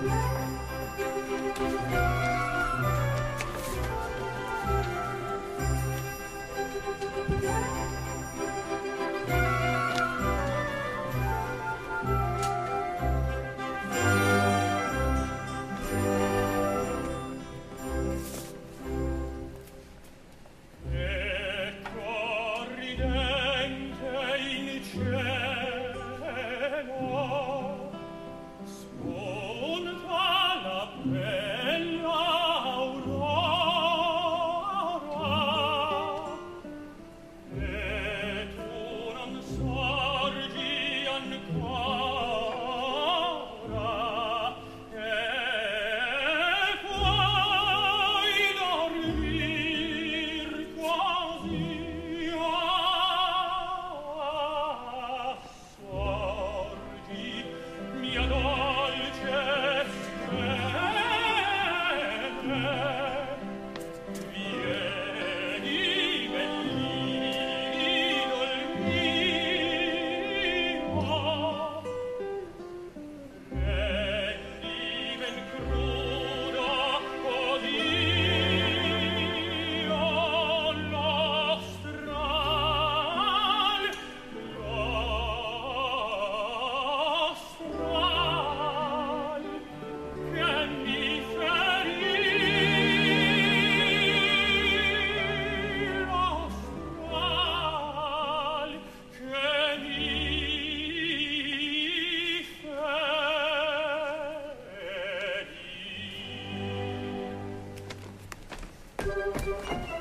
Bye. Dolce cante